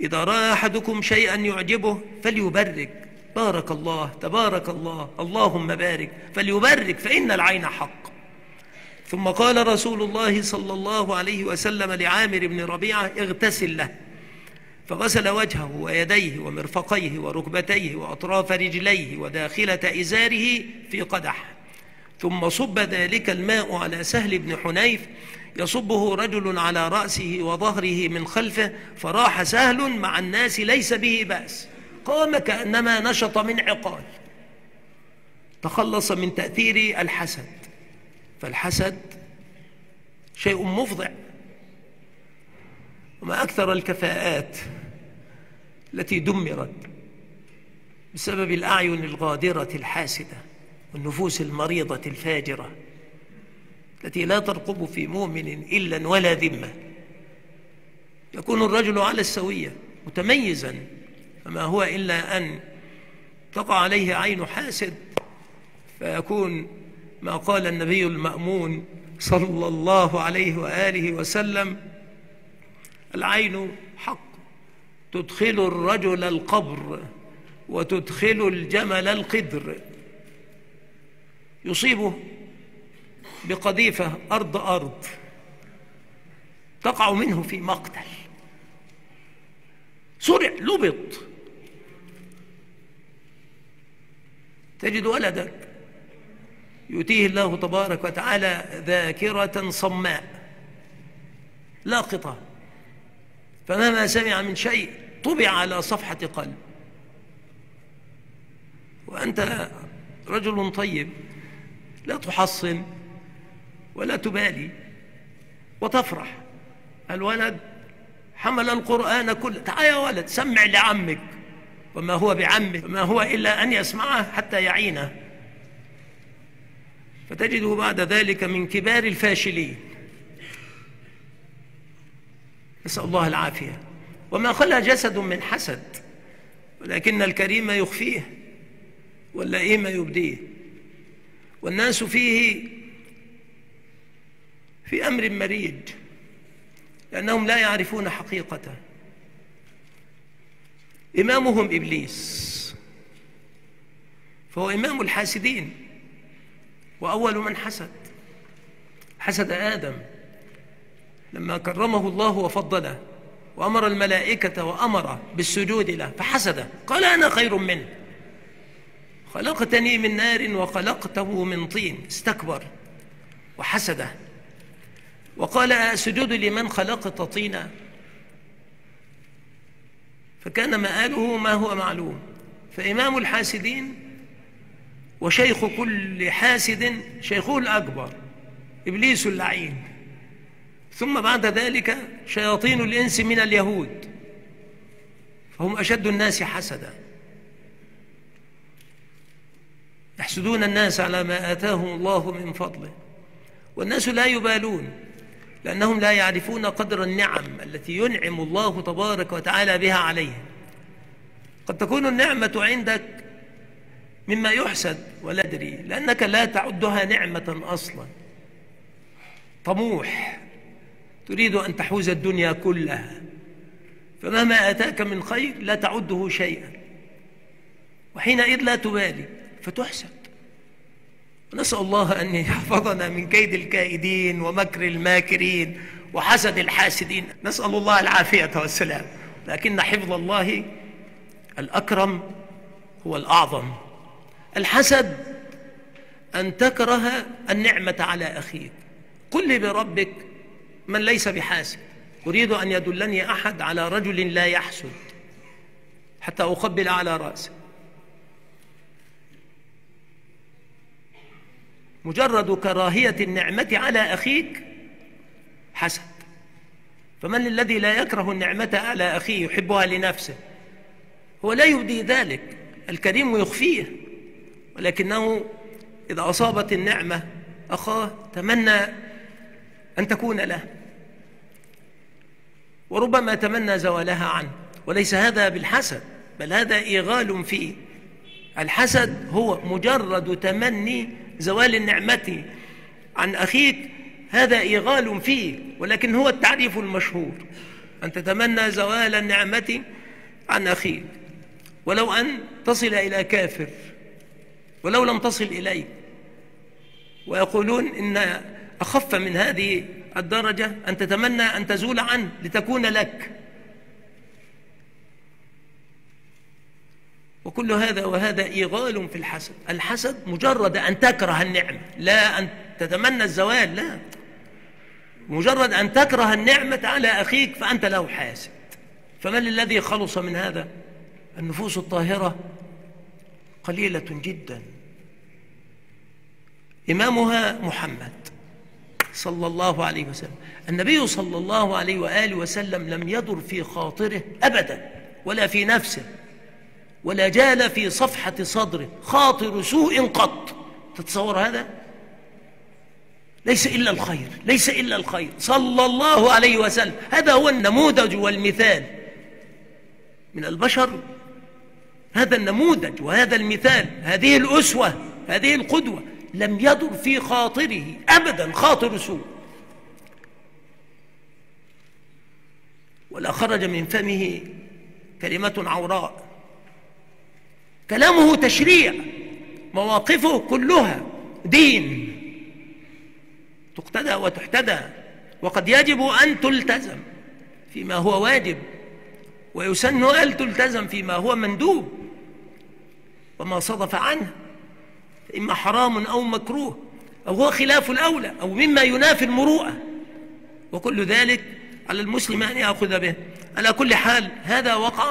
إذا رأى أحدكم شيئا يعجبه فليبرك. بارك الله تبارك الله اللهم بارك فليبرك فإن العين حق. ثم قال رسول الله صلى الله عليه وسلم لعامر بن ربيعة اغتسل له. فغسل وجهه ويديه ومرفقيه وركبتيه وأطراف رجليه وداخلة إزاره في قدح. ثم صب ذلك الماء على سهل بن حنيف يصبه رجل على رأسه وظهره من خلفه فراح سهل مع الناس ليس به بأس. قام كأنما نشط من عقال. تخلص من تأثير الحسد. فالحسد شيء مفضع. وما أكثر الكفاءات التي دمرت بسبب الأعين الغادرة الحاسدة والنفوس المريضة الفاجرة. التي لا ترقب في مؤمن إلا ولا ذمة. يكون الرجل على السوية متميزا فما هو إلا أن تقع عليه عين حاسد فيكون ما قال النبي المأمون صلى الله عليه وآله وسلم العين حق تدخل الرجل القبر وتدخل الجمل القدر. يصيبه بقذيفة أرض أرض تقع منه في مقتل. سرع لبط. تجد ولدك يؤتيه الله تبارك وتعالى ذاكرة صماء لاقطة فمهما سمع من شيء طبع على صفحة قلب. وأنت رجل طيب لا تحصن ولا تبالي. وتفرح. الولد حمل القرآن كله. تعال يا ولد سمع لعمك. وما هو بعمه وما هو إلا أن يسمعه حتى يعينه. فتجده بعد ذلك من كبار الفاشلين. نسأل الله العافية. وما خلى جسد من حسد ولكن الكريم يخفيه واللئيم يبديه. والناس فيه في أمر مريج لأنهم لا يعرفون حقيقته. إمامهم إبليس فهو إمام الحاسدين وأول من حسد حسد آدم. لما كرمه الله وفضله وأمر الملائكة وأمر بالسجود له فحسده. قال أنا خير منه. خلقتني من نار وخلقته من طين. استكبر وحسده. وقال أسجد لمن خلقت طينا. فكان مآله ما هو معلوم. فإمام الحاسدين وشيخ كل حاسد شيخه الأكبر إبليس اللعين. ثم بعد ذلك شياطين الإنس من اليهود. فهم أشد الناس حسدا. يحسدون الناس على ما آتاهم الله من فضله. والناس لا يبالون. لأنهم لا يعرفون قدر النعم التي ينعم الله تبارك وتعالى بها عليهم. قد تكون النعمة عندك مما يحسد ولا تدري لأنك لا تعدها نعمة أصلا. طموح تريد أن تحوز الدنيا كلها. فمهما أتاك من خير لا تعده شيئا. وحينئذ لا تبالي فتحسد. ونسأل الله أن يحفظنا من كيد الكائدين ومكر الماكرين وحسد الحاسدين. نسأل الله العافية والسلام. لكن حفظ الله الأكرم هو الأعظم. الحسد أن تكره النعمة على أخيك. قل لي بربك من ليس بحاسد. أريد أن يدلني أحد على رجل لا يحسد. حتى أقبل على رأسه. مجرد كراهية النعمة على أخيك حسد. فمن الذي لا يكره النعمة على أخيه يحبها لنفسه؟ هو لا يبدي ذلك الكريم يخفيه. ولكنه إذا أصابت النعمة أخاه تمنى أن تكون له. وربما تمنى زوالها عنه. وليس هذا بالحسد بل هذا إيغال فيه. الحسد هو مجرد تمني زوال النعمة عن أخيك هذا إيغال فيه ولكن هو التعريف المشهور. أن تتمنى زوال النعمة عن أخيك. ولو أن تصل إلى كافر ولو لم تصل إليه. ويقولون إن أخف من هذه الدرجة أن تتمنى أن تزول عنه لتكون لك. وكل هذا وهذا إيغال في الحسد. الحسد مجرد أن تكره النعمة لا أن تتمنى الزوال لا. مجرد أن تكره النعمة على أخيك فأنت له حاسد. فمن الذي خلص من هذا؟ النفوس الطاهرة قليلة جدا. إمامها محمد صلى الله عليه وسلم. النبي صلى الله عليه وآله وسلم لم يدر في خاطره أبدا ولا في نفسه. ولا جال في صفحة صدره خاطر سوء قط. تتصور هذا؟ ليس إلا الخير ليس إلا الخير. صلى الله عليه وسلم. هذا هو النموذج والمثال. من البشر هذا النموذج وهذا المثال هذه الأسوة هذه القدوة لم يدر في خاطره أبدا خاطر سوء. ولا خرج من فمه كلمة عوراء. كلامه تشريع مواقفه كلها دين. تقتدى وتحتدى وقد يجب أن تلتزم فيما هو واجب ويسن أن تلتزم فيما هو مندوب. وما صدف عنه إما حرام أو مكروه أو هو خلاف الأولى أو مما ينافي المروءة. وكل ذلك على المسلم أن يأخذ به. على كل حال هذا وقع